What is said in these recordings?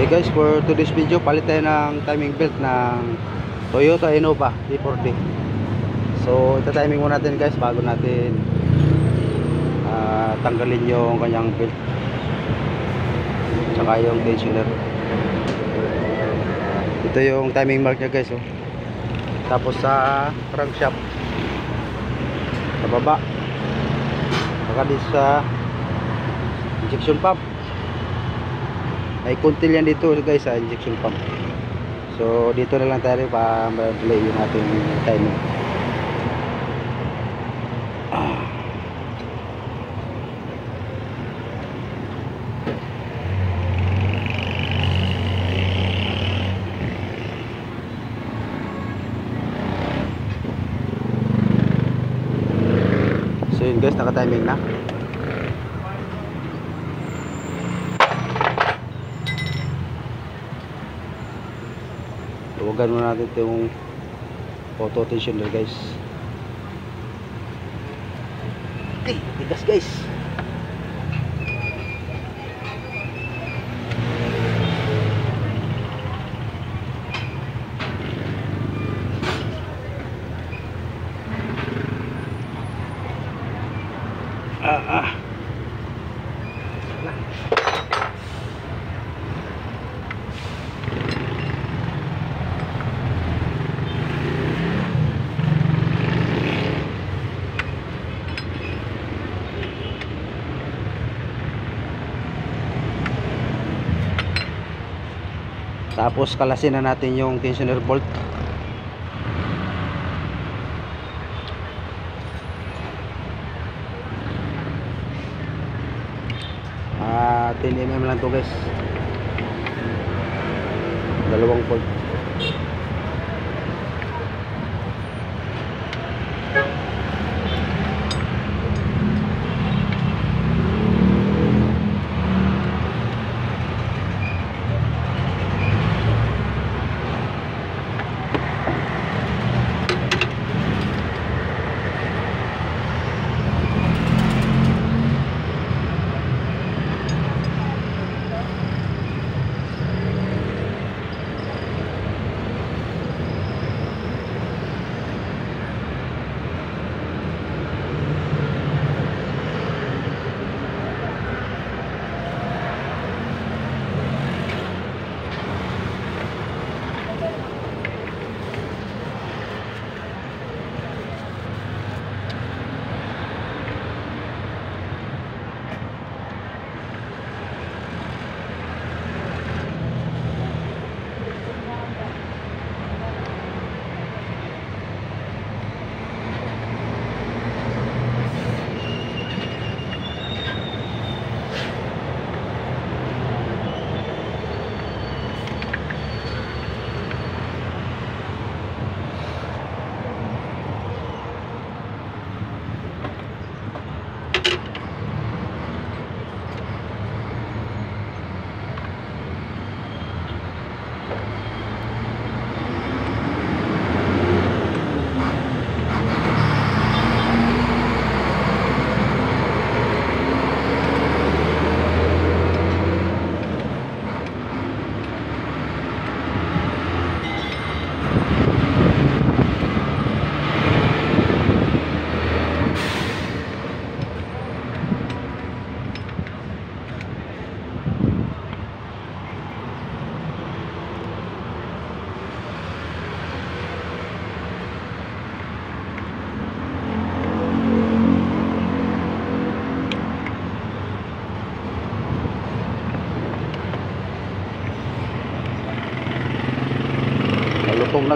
Hey guys, for today's video, palit tayo ng timing belt ng Toyota Innova D4D. So, ito timing muna natin guys bago natin ah, tanggalin yung kanyang belt. Tsaka yung tensioner. Ito yung timing mark niya guys. Oh. Tapos sa crankshaft. Sa baba. Saka dito sa injection pump may kuntil yan dito guys sa injection pump so dito na lang tayo para ma-play yung ating timing ah. so yun guys na Luwagan muna natin itong auto tensioner guys. Okay, tigas guys. Tapos kalasin na natin yung tensioner bolt. Ah, 10 mm lang to guys. Dalawang bolt.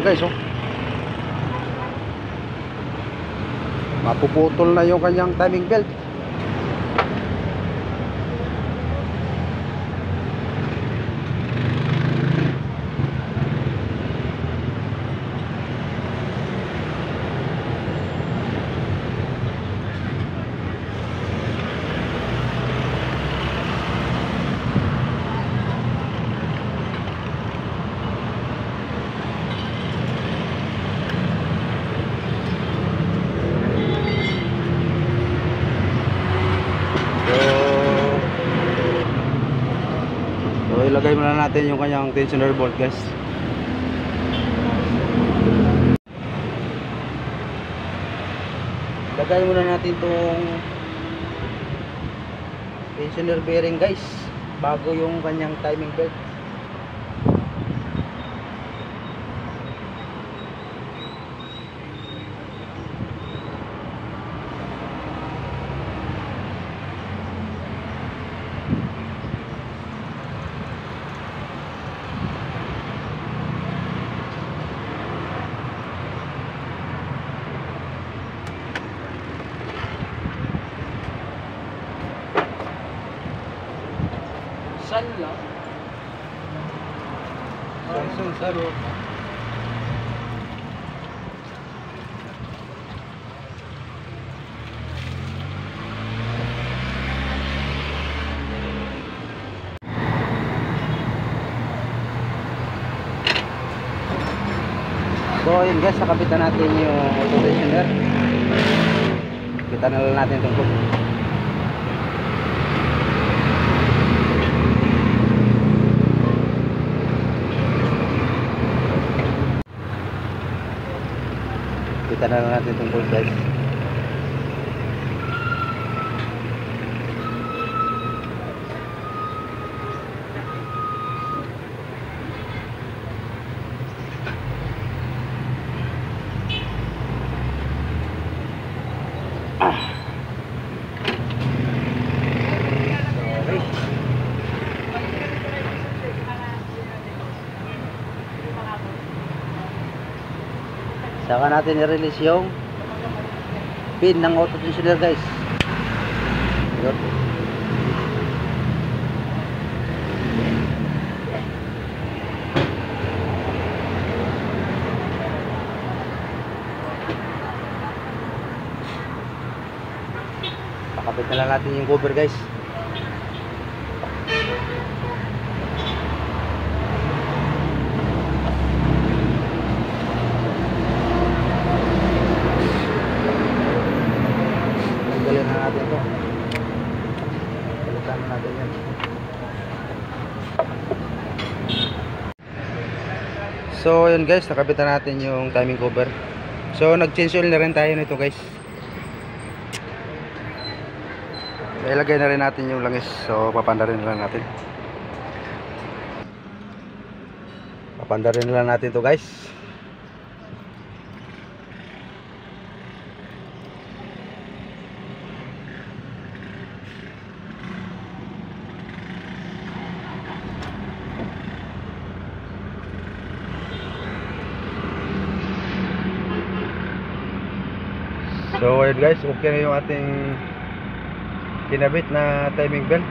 Guys oh. Mapuputol na yung kanyang timing belt. Ilagay muna natin yung kanyang tensioner bolt guys. Lagay muna natin tong tensioner bearing guys bago yung kanyang timing belt. San lang? Samsung saro. So yun guys, nakapitan natin yung tensioner. Kita na lang natin itong na natin itong guys. Saka natin i-release yung pin ng auto tensioner guys. Yun. Pakapit na lang natin yung cover guys. Tanggalin na natin to. Palitan na natin yan. So, yun guys, nakabitan natin yung timing cover. So, nag-change oil na rin tayo nito guys. Ilagay na rin natin yung langis. So, papanda rin lang natin. Papanda rin lang natin to guys. So ayun guys, okay na yung ating kinabit na timing belt.